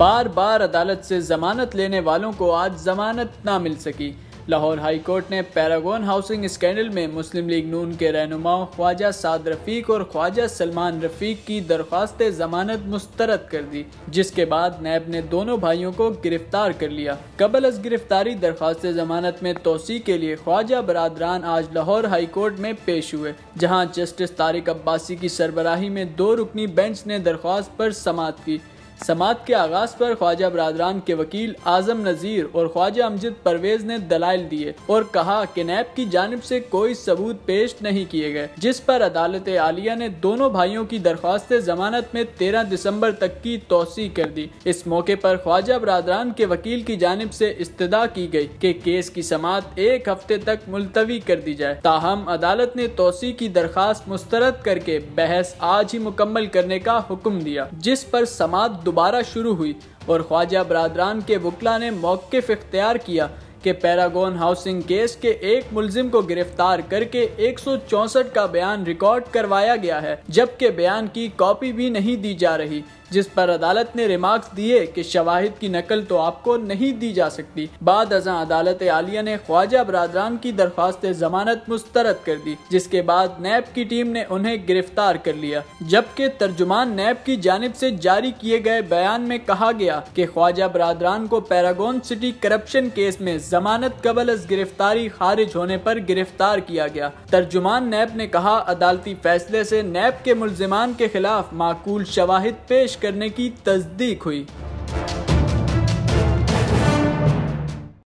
بار بار عدالت سے ضمانت لینے والوں کو آج ضمانت نہ مل سکی۔ لاہور ہائی کورٹ نے پیراگون ہاؤسنگ اسکینڈل میں مسلم لیگ نون کے رہنماؤں خواجہ سعد رفیق اور خواجہ سلمان رفیق کی درخواست ضمانت مسترد کر دی، جس کے بعد نیب نے دونوں بھائیوں کو گرفتار کر لیا۔ قبل از گرفتاری درخواست ضمانت میں توسیع کے لیے خواجہ برادران آج لاہور ہائی کورٹ میں پیش ہوئے، جہاں جسٹس طارق عباسی کی سربراہی میں دو رکنی بینچ نے درخواست پر سماعت کی۔ سماعت کے آغاز پر خواجہ برادران کے وکیل اعظم نذیر اور خواجہ امجد پرویز نے دلائل دیے اور کہا کہ نیب کی جانب سے کوئی ثبوت پیش نہیں کیے گئے، جس پر عدالت عالیہ نے دونوں بھائیوں کی درخواست ضمانت میں تیرہ دسمبر تک کی توسیع کر دی۔ اس موقع پر خواجہ برادران کے وکیل کی جانب سے استدا کی گئی کہ کیس کی سماعت ایک ہفتے تک ملتوی کر دی جائے۔ تاہم، عدالت نے توسیع کی درخواست مسترد کر کے بحث آج ہی مکمل کرنے کا حکم دیا، جس پر سماعت دوبارہ شروع ہوئی اور خواجہ برادران کے وکلا نے موقف اختیار کیا کہ پیراگون ہاؤسنگ کیس کے ایک ملزم کو گرفتار کر کے ایک سو چونسٹھ کا بیان ریکارڈ کروایا گیا ہے، جبکہ بیان کی کاپی بھی نہیں دی جا رہی۔ جس پر عدالت نے ریمارکس دیے کہ شواہد کی نقل تو آپ کو نہیں دی جا سکتی۔ بعد ازاں عدالت عالیہ نے خواجہ برادران کی درخواست ضمانت مسترد کر دی، جس کے بعد نیب کی ٹیم نے انہیں گرفتار کر لیا۔ جبکہ ترجمان نیب کی جانب سے جاری کیے گئے بیان میں کہا گیا کہ خواجہ برادران کو پیراگون سٹی کرپشن کیس میں ضمانت قبل از گرفتاری خارج ہونے پر گرفتار کیا گیا۔ ترجمان نیب نے کہا، عدالتی فیصلے سے نیب کے ملزمان کے خلاف معقول شواہد پیش کرنے کی تصدیق ہوئی۔